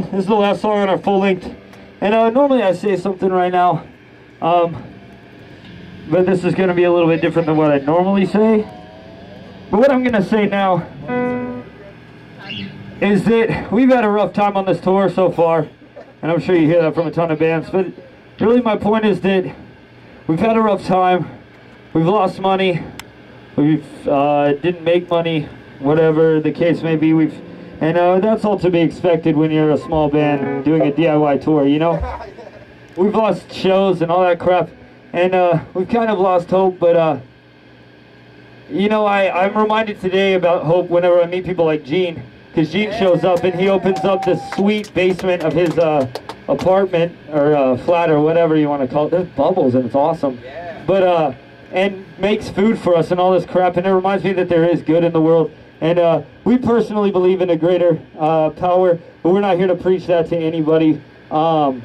This is the last song on our full length. And uh, normally I say something right now. Um, but this is going to be a little bit different than what I normally say. But what I'm going to say now is that we've had a rough time on this tour so far. And I'm sure you hear that from a ton of bands. But really my point is that we've had a rough time. We've lost money. We've uh, didn't make money, whatever the case may be. We've and uh, that's all to be expected when you're a small band doing a DIY tour, you know? We've lost shows and all that crap, and uh, we've kind of lost hope, but, uh, you know, I, I'm reminded today about hope whenever I meet people like Gene, because Gene shows up and he opens up the sweet basement of his uh, apartment, or uh, flat, or whatever you want to call it. There's bubbles, and it's awesome. But, uh, and makes food for us and all this crap, and it reminds me that there is good in the world. And uh, we personally believe in a greater uh, power, but we're not here to preach that to anybody. Um,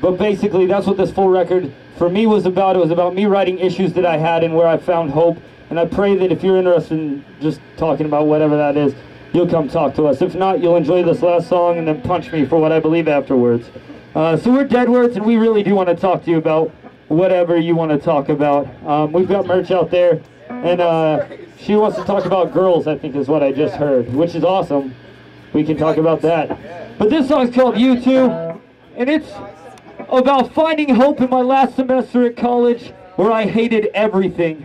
but basically, that's what this full record for me was about. It was about me writing issues that I had and where I found hope. And I pray that if you're interested in just talking about whatever that is, you'll come talk to us. If not, you'll enjoy this last song and then punch me for what I believe afterwards. Uh, so we're Deadwords, and we really do want to talk to you about whatever you want to talk about. Um, we've got merch out there. And uh, she wants to talk about girls, I think is what I just heard, which is awesome. We can talk about that. But this song's called You Too, and it's about finding hope in my last semester at college where I hated everything.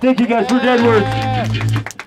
Thank you guys for dead words.